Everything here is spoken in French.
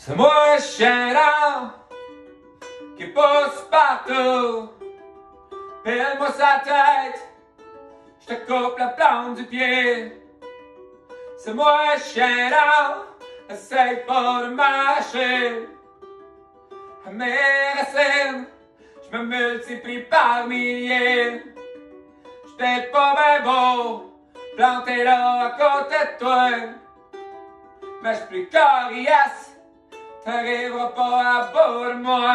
C'est moi le chien là qui pousse partout. Pèle-moi sa tête, je te coupe la plante du pied. C'est moi le chien là, essaye pas de marcher. À mes racines, je me multiplie par milliers. J'étais pas bien beau, planté là à côté de toi. Mais j'suis plus coriace, t'arriveras pas à bout de moi.